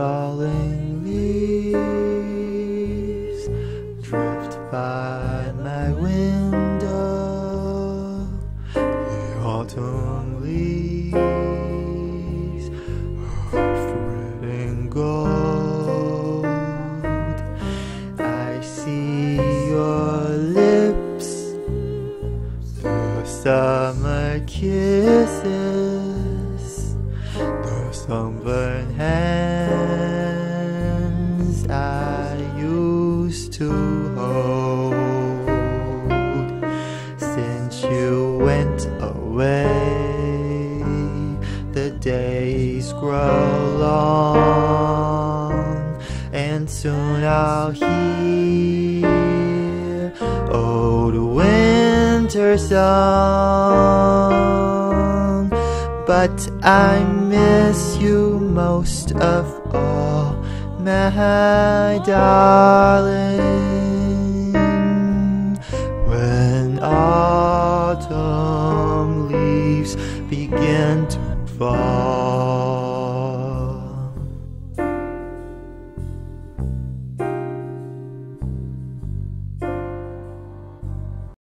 falling leaves drift by my window. The autumn leaves are and gold. I see your lips, the summer kisses, the sunburned hands I used to hold. Since you went away, the days grow long, and soon I'll hear old winter song. But I miss you most of all, my darling. When autumn leaves begin to fall.